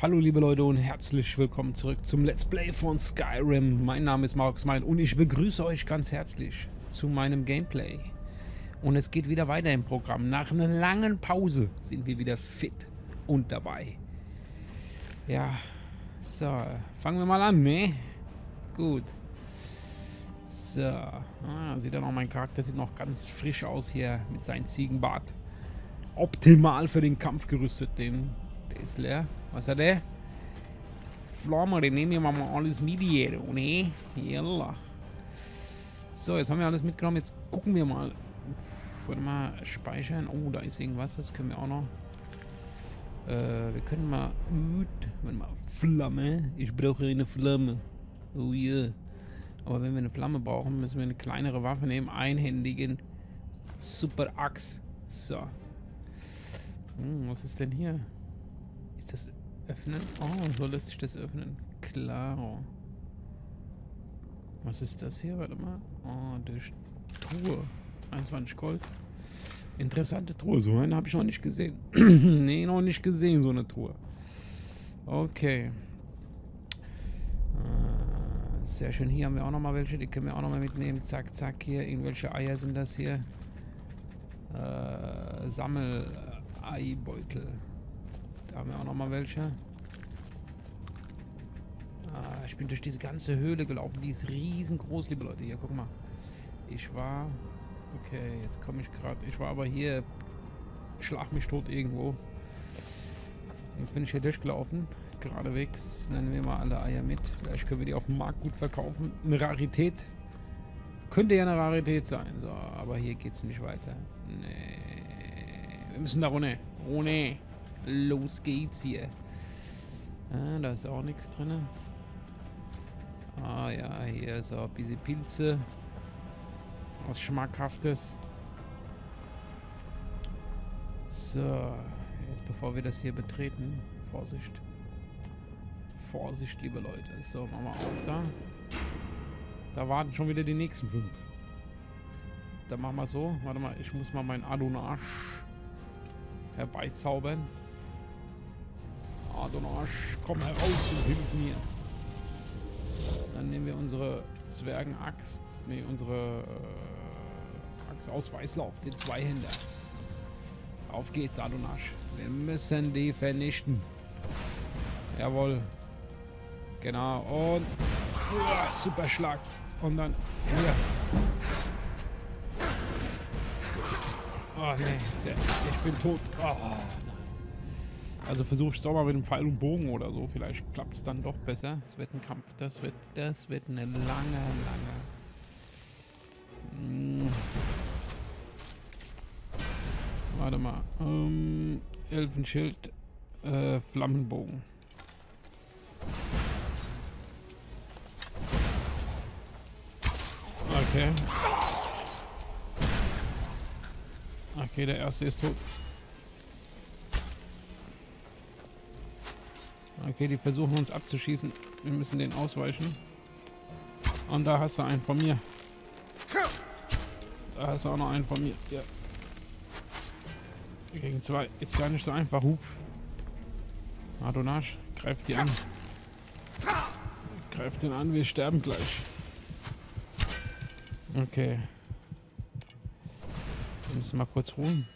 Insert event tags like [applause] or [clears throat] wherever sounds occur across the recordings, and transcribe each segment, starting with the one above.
Hallo liebe Leute und herzlich willkommen zurück zum Let's Play von Skyrim. Mein Name ist Mark Smile und ich begrüße euch ganz herzlich zu meinem Gameplay. Und es geht wieder weiter im Programm. Nach einer langen Pause sind wir wieder fit und dabei. Ja, so, fangen wir mal an, ne? Gut. So, ah, sieht ja noch, mein Charakter sieht noch ganz frisch aus hier mit seinem Ziegenbart. Optimal für den Kampf gerüstet, den der ist leer. Was hat der? Flammer, den nehmen wir mal alles mit hier, ne? Jalla. So, jetzt haben wir alles mitgenommen. Jetzt gucken wir mal. Uff, warte mal, speichern. Oh, da ist irgendwas. Das können wir auch noch. Äh, wir können mal. Warte mal. Flamme. Ich brauche eine Flamme. Oh yeah. Aber wenn wir eine Flamme brauchen, müssen wir eine kleinere Waffe nehmen. Einhändigen Super Axe. So. Hm, was ist denn hier? Öffnen? Oh, so lässt sich das öffnen. Klaro. Was ist das hier? Warte mal. Oh, die Truhe. 21 Gold. Interessante Truhe. So eine habe ich noch nicht gesehen. [clears throat] nee, noch nicht gesehen, so eine Truhe. Okay. Äh, sehr schön. Hier haben wir auch noch mal welche. Die können wir auch noch mal mitnehmen. Zack, zack. Hier. Irgendwelche Eier sind das hier. Äh, Sammel-Eibeutel. Da haben wir auch noch mal welche. Ah, ich bin durch diese ganze Höhle gelaufen. Die ist riesengroß, liebe Leute. Hier, guck mal. Ich war... Okay, jetzt komme ich gerade... Ich war aber hier... Schlag mich tot irgendwo. Jetzt bin ich hier durchgelaufen. Geradewegs nennen wir mal alle Eier mit. Vielleicht können wir die auf dem Markt gut verkaufen. Eine Rarität. Könnte ja eine Rarität sein. So, aber hier geht es nicht weiter. Nee. Wir müssen da runter. Oh nee. Los geht's hier. Ah, da ist auch nichts drin. Ah ja, hier ist auch ein bisschen Pilze. Was Schmackhaftes. So, jetzt bevor wir das hier betreten, Vorsicht. Vorsicht, liebe Leute. So, machen wir auf da. Da warten schon wieder die nächsten fünf. Dann machen wir so. Warte mal, ich muss mal meinen Adonage herbeizaubern. Adonage, komm heraus und hilf mir. Dann nehmen wir unsere Zwergenaxt, nee, unsere äh, Axt aus Weißlauf, den Zweihänder. Auf geht's, Adonage. Wir müssen die vernichten. Jawohl. Genau. Und uh, super Schlag. Und dann hier. Oh nee, der, ich bin tot. Oh, also versuche ich es doch mal mit dem Pfeil und Bogen oder so. Vielleicht klappt es dann doch besser. Es wird ein Kampf. Das wird, das wird eine lange, lange. Hm. Warte mal. Ähm, Elfenschild, äh, Flammenbogen. Okay. Okay, der erste ist tot. Okay, die versuchen uns abzuschießen. Wir müssen den ausweichen. Und da hast du einen von mir. Da hast du auch noch einen von mir. Ja. Gegen zwei. Ist gar nicht so einfach. Huf. Adonage, greift die an. Greift den an, wir sterben gleich. Okay. Wir müssen mal kurz ruhen.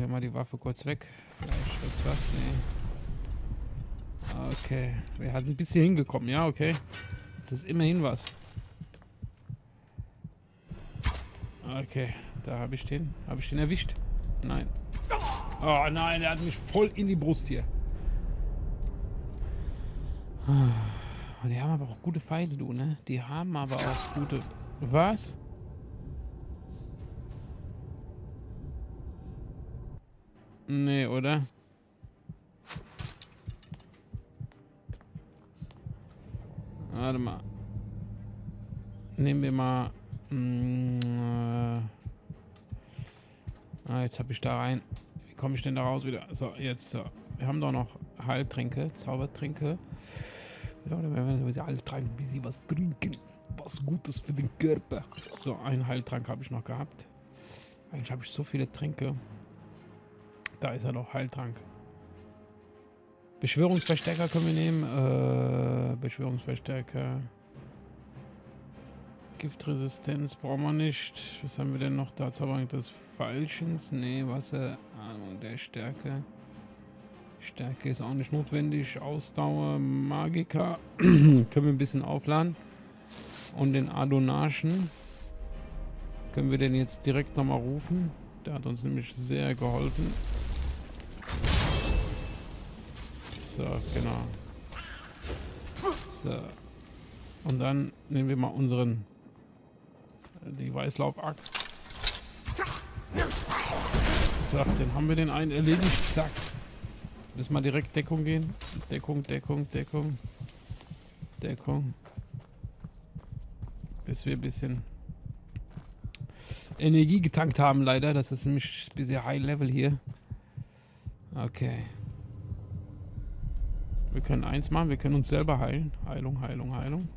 Wir mal die Waffe kurz weg. Vielleicht wird was. Nee. Okay. Wir hatten ein bisschen hingekommen. Ja, okay. Das ist immerhin was. Okay. Da habe ich den. Habe ich den erwischt? Nein. Oh nein, er hat mich voll in die Brust hier. Und die haben aber auch gute Pfeile, du, ne? Die haben aber auch gute... Was? Nee, oder? Warte mal. Nehmen wir mal... Mh, äh, ah, jetzt habe ich da rein. Wie komme ich denn da raus wieder? So, jetzt so. Wir haben doch noch Heiltränke, Zaubertränke. Ja, dann werden wir alle tragen, bis sie was trinken. Was Gutes für den Körper. So, einen Heiltrank habe ich noch gehabt. Eigentlich habe ich so viele Tränke. Da ist er doch, Heiltrank. Beschwörungsverstärker können wir nehmen. Äh, Beschwörungsverstärker. Giftresistenz brauchen wir nicht. Was haben wir denn noch da? Zauberung des Falschens? Nee, Wasser. Ahnung der Stärke. Stärke ist auch nicht notwendig. Ausdauer, Magika. [clears throat] können wir ein bisschen aufladen. Und den Adonarchen. Können wir den jetzt direkt nochmal rufen. Der hat uns nämlich sehr geholfen. So, genau. So. Und dann nehmen wir mal unseren die Weißlauf-Axt. So, den haben wir den einen erledigt. Zack. Müssen wir direkt Deckung gehen. Deckung, Deckung, Deckung. Deckung. Bis wir ein bisschen Energie getankt haben, leider. Das ist nämlich ein bisschen High Level hier. Okay. Wir können eins machen, wir können uns selber heilen. Heilung, Heilung, Heilung.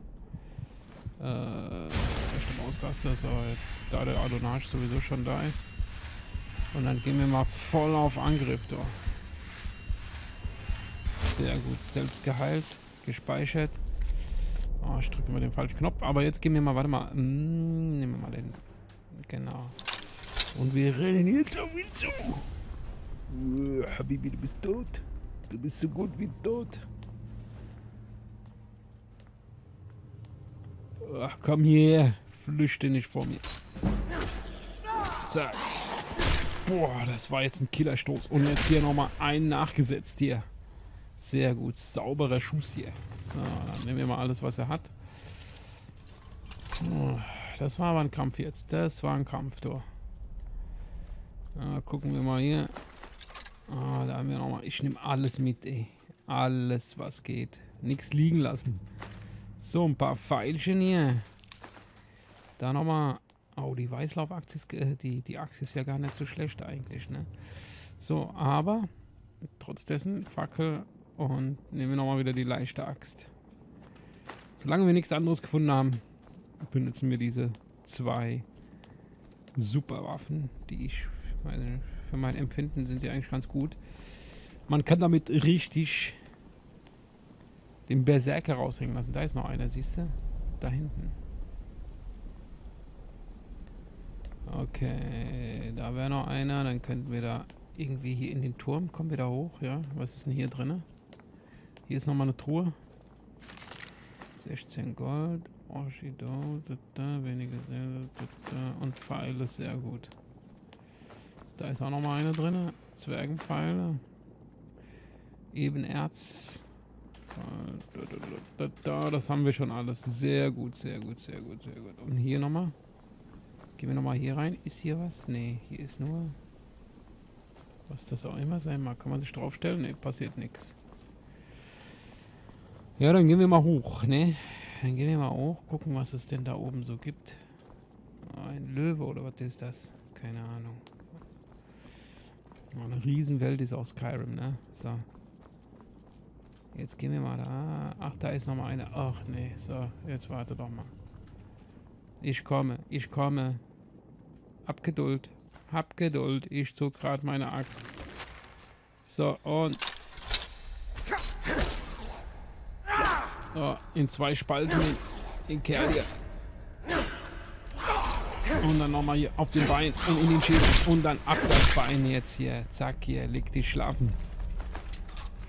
Äh, Austaster, so jetzt da der Adonage sowieso schon da ist. Und dann gehen wir mal voll auf Angriff, doch. Sehr gut, selbst geheilt, gespeichert. Oh, ich drücke mal den falschen Knopf, aber jetzt gehen wir mal, warte mal, mm, nehmen wir mal den, genau. Und wir rennen jetzt auf ihn zu. Uh, Habibi, du bist tot. Du bist so gut wie tot. Ach, komm hier. Flüchte nicht vor mir. Zack. Boah, das war jetzt ein Killerstoß. Und jetzt hier nochmal einen nachgesetzt hier. Sehr gut. Sauberer Schuss hier. So, dann nehmen wir mal alles, was er hat. Oh, das war aber ein Kampf jetzt. Das war ein Kampf, du. Gucken wir mal hier. Ah, da haben wir nochmal. Ich nehme alles mit, ey. Alles, was geht. Nichts liegen lassen. So, ein paar Pfeilchen hier. Da nochmal. Oh, die Weißlaufachse ist, äh, die, die ist ja gar nicht so schlecht eigentlich, ne? So, aber trotz dessen Fackel und nehmen wir nochmal wieder die leichte Axt. Solange wir nichts anderes gefunden haben, benutzen wir diese zwei Superwaffen, die ich, meine, für mein Empfinden sind die eigentlich ganz gut. Man kann damit richtig den Berserker raushängen lassen. Da ist noch einer, siehst du? Da hinten. Okay, da wäre noch einer. Dann könnten wir da irgendwie hier in den Turm. Kommen wir da hoch, ja? Was ist denn hier drin? Hier ist nochmal eine Truhe. 16 Gold. Oshido, da, da, wenige da, da, und Pfeile, sehr gut. Da ist auch nochmal eine drin. Zwergenpfeile. Ebenerz. Da, da, da, das haben wir schon alles. Sehr gut, sehr gut, sehr gut, sehr gut. Und hier nochmal. Gehen wir nochmal hier rein. Ist hier was? Nee, hier ist nur... Was das auch immer sein mag. Kann man sich draufstellen? Nee, passiert nichts. Ja, dann gehen wir mal hoch, ne? Dann gehen wir mal hoch, gucken, was es denn da oben so gibt. Ein Löwe oder was ist das? Keine Ahnung. Eine Riesenwelt ist aus Skyrim, ne? So. Jetzt gehen wir mal da. Ach, da ist nochmal eine. Ach, nee. So, jetzt warte doch mal. Ich komme, ich komme. Hab Geduld. Hab Geduld. Ich zog gerade meine Axt. So, und... So, in zwei Spalten den, den Kerl hier. Und dann nochmal hier auf den Bein und in den Schild. Und dann ab das Bein jetzt hier. Zack, hier. Leg dich schlafen.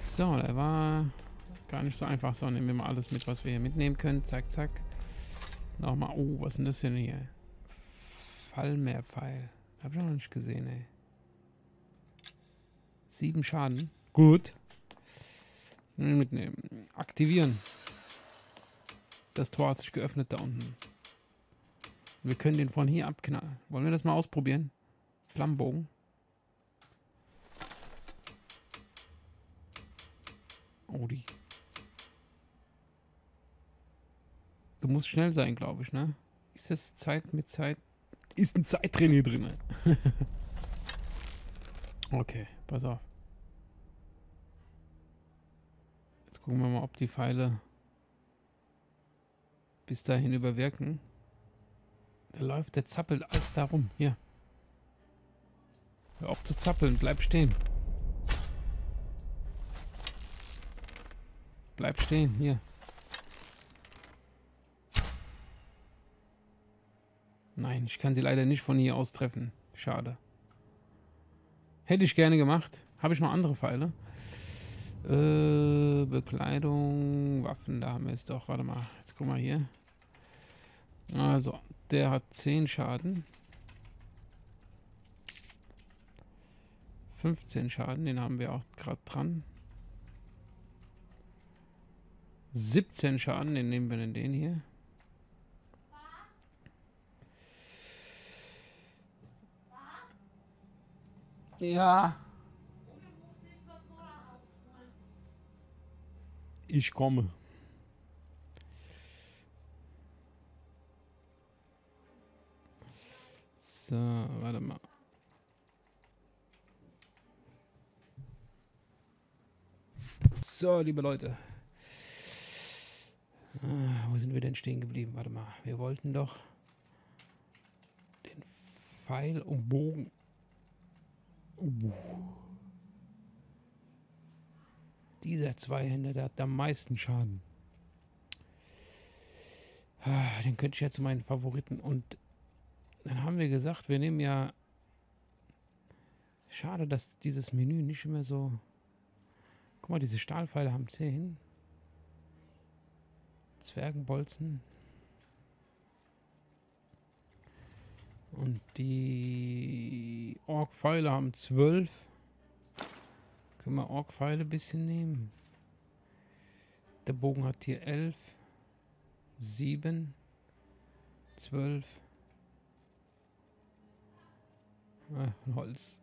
So, der war gar nicht so einfach. So, nehmen wir mal alles mit, was wir hier mitnehmen können. Zack, zack. Nochmal. Oh, was ist denn das denn hier? Fallmeerpfeil. Hab ich noch nicht gesehen, ey. Sieben Schaden. Gut. Mitnehmen. Aktivieren. Das Tor hat sich geöffnet da unten. Wir können den von hier abknallen. Wollen wir das mal ausprobieren? Flammenbogen. Oh, die. Du musst schnell sein, glaube ich, ne? Ist das Zeit mit Zeit? Ist ein Zeittrainer drin. [laughs] okay, pass auf. Jetzt gucken wir mal, ob die Pfeile bis dahin überwirken. Der läuft, der zappelt alles da rum. Hier. Hör auf zu zappeln, bleib stehen. Bleib stehen, hier. Nein, ich kann sie leider nicht von hier aus treffen. Schade. Hätte ich gerne gemacht. Habe ich noch andere Pfeile? Äh, Bekleidung, Waffen, da haben wir es doch. Warte mal, jetzt guck mal hier. Also, der hat 10 Schaden. 15 Schaden, den haben wir auch gerade dran. 17 Schaden, den nehmen wir in den hier. Ja. Ich komme. So, warte mal. So, liebe Leute. Ah, wo sind wir denn stehen geblieben? Warte mal. Wir wollten doch den Pfeil und Bogen. Uh. Dieser Zweihänder, der hat am meisten Schaden. Ah, den könnte ich ja zu meinen Favoriten. Und dann haben wir gesagt, wir nehmen ja... Schade, dass dieses Menü nicht immer so... Guck mal, diese Stahlpfeile haben 10. Zwergenbolzen. Und die Ork-Pfeile haben 12. Können wir Ork-Pfeile ein bisschen nehmen? Der Bogen hat hier 11. 7. 12. Ah, Holz.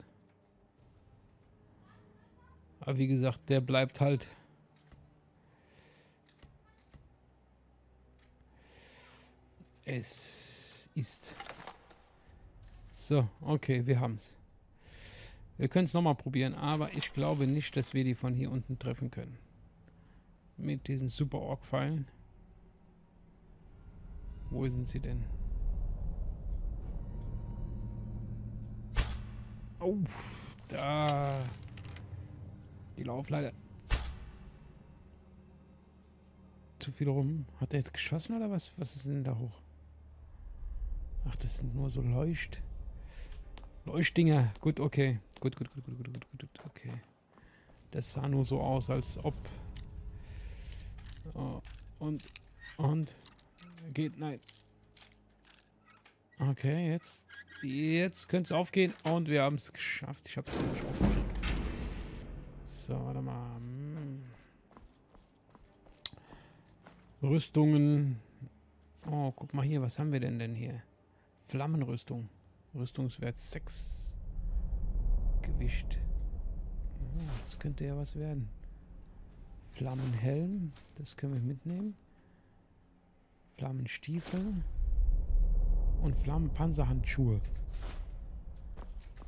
Aber wie gesagt, der bleibt halt. Es ist. So, okay, wir haben es. Wir können es nochmal probieren, aber ich glaube nicht, dass wir die von hier unten treffen können. Mit diesen Super Ork-Pfeilen. Wo sind sie denn? Oh, da. Die Laufleiter. Zu viel rum. Hat er jetzt geschossen oder was? Was ist denn da hoch? Ach, das sind nur so Leucht. Leuchtdinger. Gut, okay. Gut, gut, gut, gut, gut, gut, gut, okay. Das sah nur so aus, als ob. Oh, und. Und. Geht, nein. Okay, jetzt. Jetzt könnte es aufgehen. Und wir haben es geschafft. Ich habe es nicht aufgekriegt. So, warte mal. Hm. Rüstungen. Oh, guck mal hier. Was haben wir denn denn hier? Flammenrüstung. Rüstungswert 6. Gewicht. Oh, das könnte ja was werden. Flammenhelm. Das können wir mitnehmen. Flammenstiefel. Und Flammenpanzerhandschuhe.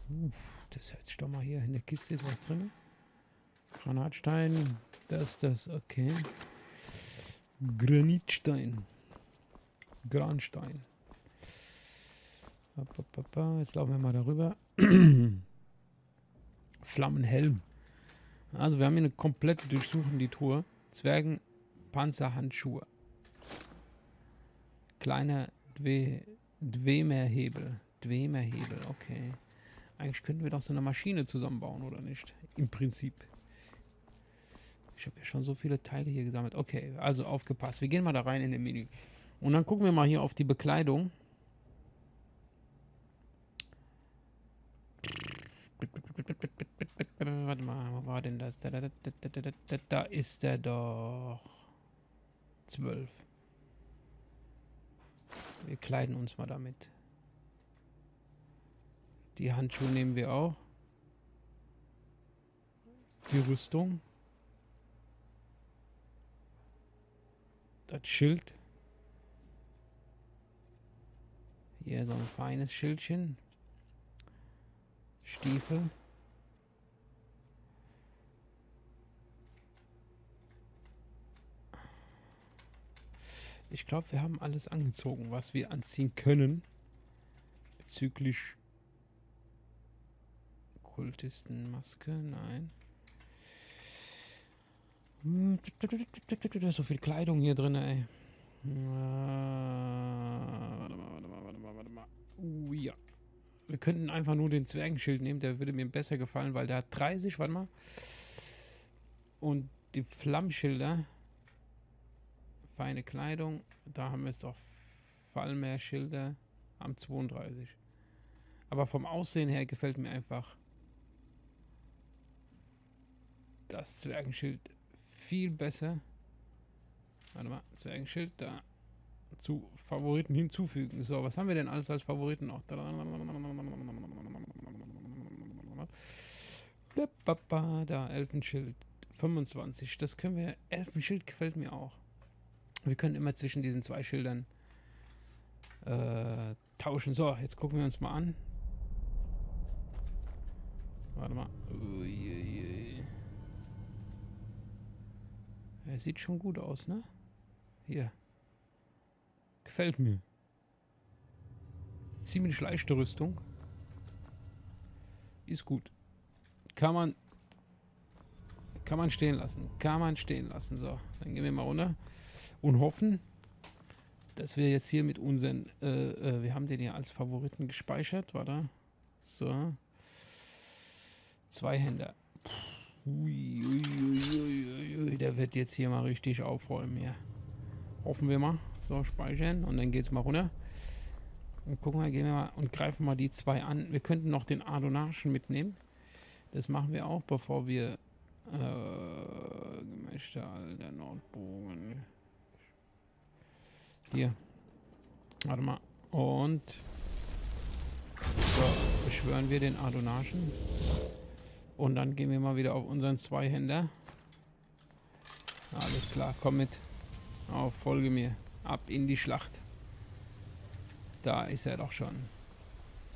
Uh, das hört sich doch mal hier. In der Kiste ist was drin. Granatstein, das, das, okay. Granitstein. Granstein. Jetzt laufen wir mal darüber. [clears throat] Flammenhelm. Also wir haben hier eine komplette durchsuchen die Tour. Zwergen Panzerhandschuhe. Kleiner Dwe Dwemerhebel. Dwemerhebel, okay. Eigentlich könnten wir doch so eine Maschine zusammenbauen, oder nicht? Im Prinzip. Ich habe ja schon so viele Teile hier gesammelt. Okay, also aufgepasst. Wir gehen mal da rein in den Menü. Und dann gucken wir mal hier auf die Bekleidung. Warte mal, wo war denn das? Da, ist der doch. Zwölf. Wir kleiden uns mal damit. Die Handschuhe nehmen wir auch. Die Rüstung. Das Schild. Hier so ein feines Schildchen. Stiefel. Ich glaube, wir haben alles angezogen, was wir anziehen können. Bezüglich Kultistenmaske, nein. So viel Kleidung hier drin, ey. Äh, warte mal, warte mal, warte mal, warte mal. Uh, ja. Wir könnten einfach nur den Zwergenschild nehmen, der würde mir besser gefallen, weil der hat 30, warte mal. Und die Flammschilder. Feine Kleidung. Da haben wir es doch. Fallmeerschilder am 32. Aber vom Aussehen her gefällt mir einfach das Zwergenschild viel besser. Warte mal, Zwergenschild da zu Favoriten hinzufügen. So, was haben wir denn alles als Favoriten noch? Da, Elfenschild 25. Das können wir. Elfenschild gefällt mir auch. Wir können immer zwischen diesen zwei Schildern äh, tauschen. So, jetzt gucken wir uns mal an. Warte mal. Uiuiui. Er sieht schon gut aus, ne? Hier. Gefällt mir. Ziemlich leichte Rüstung. Ist gut. Kann man kann man stehen lassen. Kann man stehen lassen. So, dann gehen wir mal runter und hoffen, dass wir jetzt hier mit unseren, äh, äh, wir haben den hier als Favoriten gespeichert, warte. So. Zwei Hände. Ui, ui, ui, ui, der wird jetzt hier mal richtig aufräumen hier. Hoffen wir mal. So, speichern und dann geht's mal runter. Und gucken wir, gehen wir mal und greifen mal die zwei an. Wir könnten noch den Adonarchen mitnehmen. Das machen wir auch, bevor wir äh, gemischte alter Nordbogen. Hier. Warte mal. Und so, beschwören wir den Adonarchen. Und dann gehen wir mal wieder auf unseren Zweihänder. Alles klar, komm mit. Auf, folge mir. Ab in die Schlacht. Da ist er doch schon.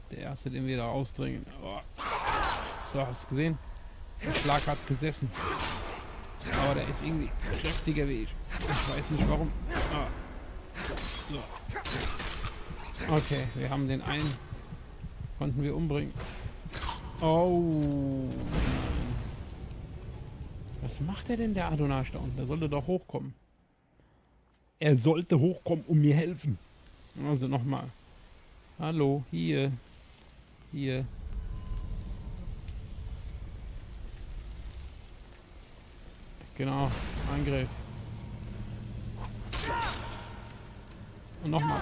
Der erste, den wir da ausdringen. Oh. So, hast du gesehen? Der Schlag hat gesessen. Aber der ist irgendwie kräftiger wie ich. Ich weiß nicht warum. Ah. So. Okay, wir haben den einen. Konnten wir umbringen. Oh. Was macht er denn, der Adonage da unten? Der sollte doch hochkommen. Er sollte hochkommen und mir helfen. Also nochmal. Hallo, hier. Hier. Genau, Angriff. Und nochmal.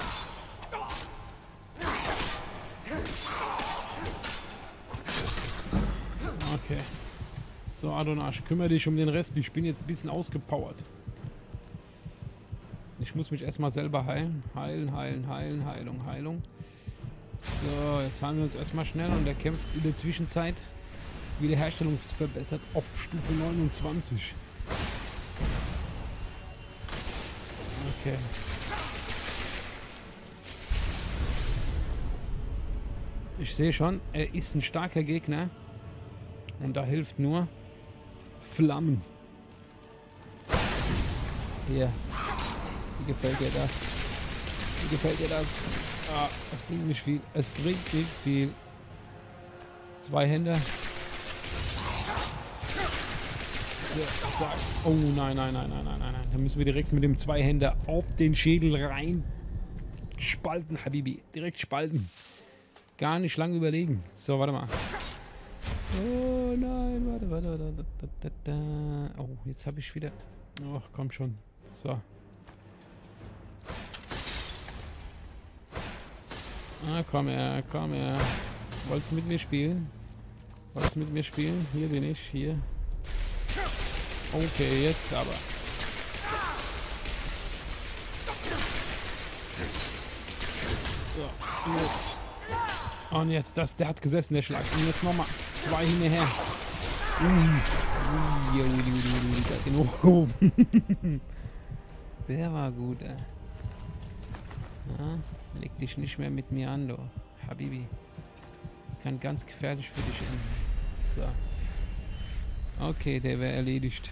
Okay. So, Adonage, kümmere dich um den Rest. Ich bin jetzt ein bisschen ausgepowert. Ich muss mich erstmal selber heilen. Heilen, heilen, heilen, Heilung, Heilung. So, jetzt haben wir uns erstmal schnell und er kämpft in der Zwischenzeit. Wiederherstellung verbessert auf Stufe 29. Okay. Ich sehe schon, er ist ein starker Gegner. Und da hilft nur Flammen. Hier. Wie gefällt dir das? Wie gefällt dir das? Ah, es bringt nicht viel. Es bringt nicht viel. Zwei Hände. Oh nein, nein, nein, nein, nein, nein. Da müssen wir direkt mit dem Zweihänder auf den Schädel rein. Spalten, Habibi. Direkt spalten. Gar nicht lange überlegen. So, warte mal. Oh nein, warte, warte, warte. Da, da, da. Oh, jetzt habe ich wieder... Ach, komm schon. So. Ah, komm her, komm her. Wolltest du mit mir spielen? Wolltest du mit mir spielen? Hier bin ich, hier. Okay, jetzt aber. So, und jetzt, das, der hat gesessen, der Schlag. Und jetzt nochmal zwei hinterher. Hochgehoben. [laughs] Der war gut, ey. Ja, leg dich nicht mehr mit mir an, du. Habibi. Das kann ganz gefährlich für dich enden. So. Okay, der wäre erledigt.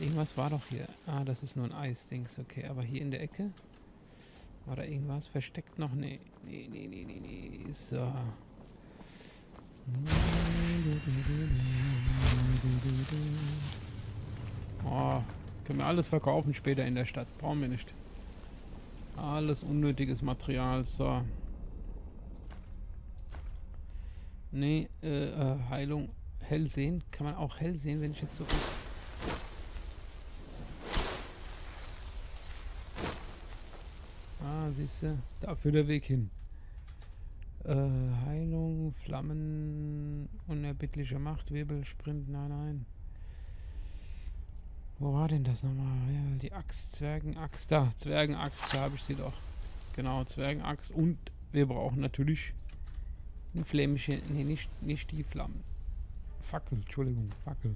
Irgendwas war doch hier. Ah, das ist nur ein Eisdings. Okay, aber hier in der Ecke? War da irgendwas versteckt noch? Nee. Nee, nee, nee, nee, nee. So. Können wir alles verkaufen später in der Stadt. Brauchen wir nicht. Alles unnötiges Material. So. Nee, äh, äh, Heilung. Hell sehen. Kann man auch hell sehen, wenn ich jetzt so... Ah, siehst du, dafür der Weg hin. Äh, Heilung, Flammen, unerbittliche Macht, Wirbel, Sprint, nein, nein. Wo war denn das nochmal? Die Axt, Zwergenaxt, da, Zwergenaxt, da habe ich sie doch. Genau, Zwergenaxt und wir brauchen natürlich ein flämische, nee, nicht, nicht die Flammen. Fackel, Entschuldigung, Fackel.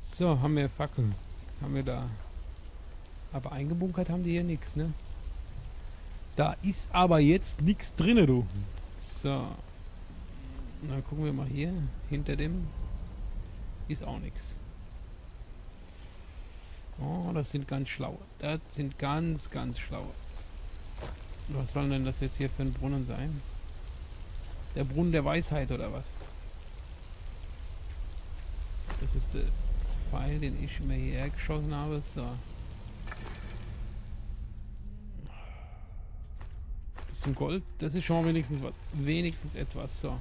So, haben wir Fackel. Haben wir da. Aber eingebunkert haben die hier nichts, ne? Da ist aber jetzt nichts drin, du. So. Dann gucken wir mal hier. Hinter dem ist auch nichts. Oh, das sind ganz schlaue. Das sind ganz, ganz schlaue. Was soll denn das jetzt hier für ein Brunnen sein? Der Brunnen der Weisheit oder was? Das ist der Pfeil, den ich mir hierher geschossen habe. So. Bisschen Gold, das ist schon wenigstens was. Wenigstens etwas. So.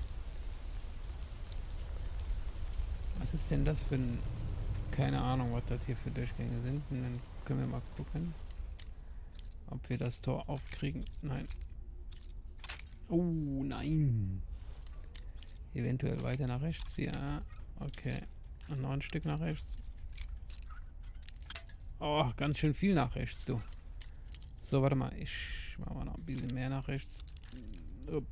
Was ist denn das für ein... Keine Ahnung, was das hier für Durchgänge sind. Und dann können wir mal gucken, ob wir das Tor aufkriegen. Nein. Oh, nein. Eventuell weiter nach rechts. Ja, okay. Und noch ein Stück nach rechts. Oh, ganz schön viel nach rechts, du. So, warte mal. Ich mache mal noch ein bisschen mehr nach rechts. Upp.